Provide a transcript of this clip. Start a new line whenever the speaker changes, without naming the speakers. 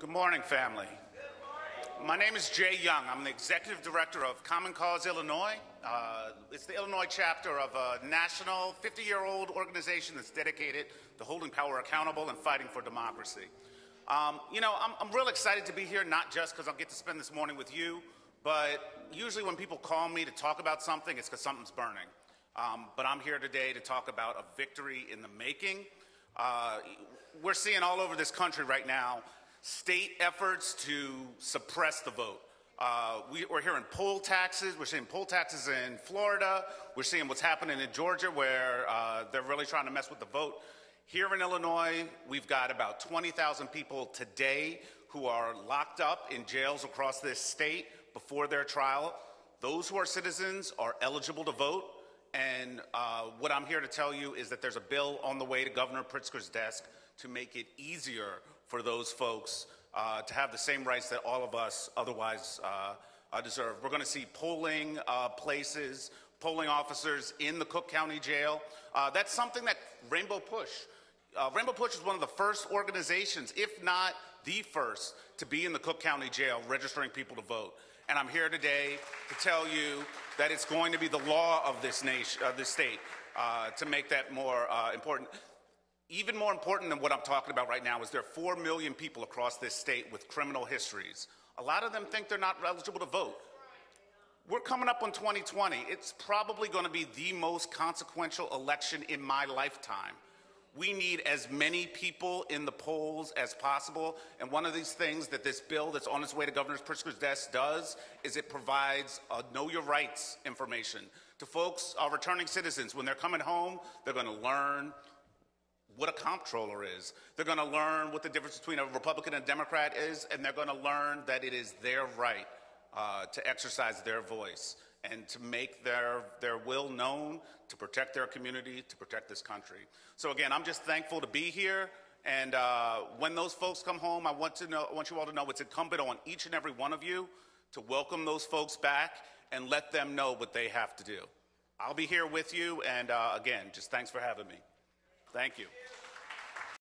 Good morning, family. My name is Jay Young. I'm the executive director of Common Cause Illinois. Uh, it's the Illinois chapter of a national 50 year old organization that's dedicated to holding power accountable and fighting for democracy. Um, you know, I'm, I'm real excited to be here, not just because I'll get to spend this morning with you, but usually when people call me to talk about something, it's because something's burning. Um, but I'm here today to talk about a victory in the making. Uh, we're seeing all over this country right now state efforts to suppress the vote. Uh, we, are hearing poll taxes. We're seeing poll taxes in Florida. We're seeing what's happening in Georgia, where uh, they're really trying to mess with the vote. Here in Illinois, we've got about 20,000 people today who are locked up in jails across this state before their trial. Those who are citizens are eligible to vote. And uh, what I'm here to tell you is that there's a bill on the way to Governor Pritzker's desk to make it easier for those folks uh, to have the same rights that all of us otherwise uh, uh deserve. We're going to see polling uh, places, polling officers in the Cook County Jail. Uh, that's something that Rainbow PUSH, Rainbow PUSH is one of the first organizations, if not the first, to be in the Cook County Jail registering people to vote. And I'm here today to tell you that it's going to be the law of this nation, of this state, to make that more important. Even more important than what I'm talking about right now is there are 4 million people across this state with criminal histories. A lot of them think they're not eligible to vote. We're coming up on 2020. It's probably going to be the most consequential election in my lifetime. We need as many people in the polls as possible. And one of these things that this bill that's on its way to Governor Pritzker's desk does is it provides a know your rights information to folks, our returning citizens. When they're coming home, they're going to learn what a comptroller is. They're going to learn what the difference between a Republican and a Democrat is, and they're going to learn that it is their right uh, to exercise their voice and to make their, their will known to protect their community, to protect this country. So again, I'm just thankful to be here. And uh, when those folks come home, I want, to know, I want you all to know it's incumbent on each and every one of you to welcome those folks back and let them know what they have to do. I'll be here with you. And uh, again, just thanks for having me. Thank you.